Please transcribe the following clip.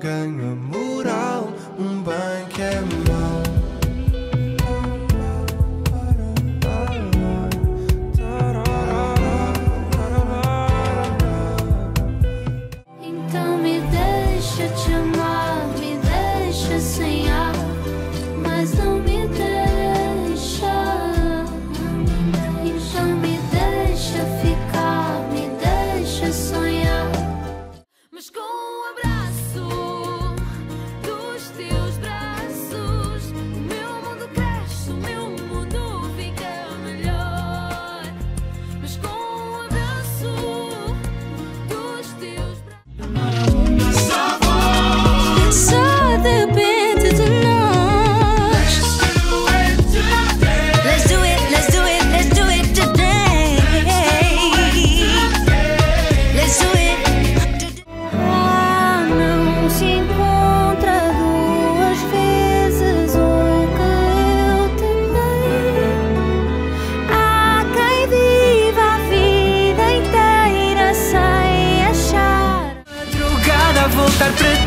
ganha moral, um bem que é mal Então me deixa te estar presente.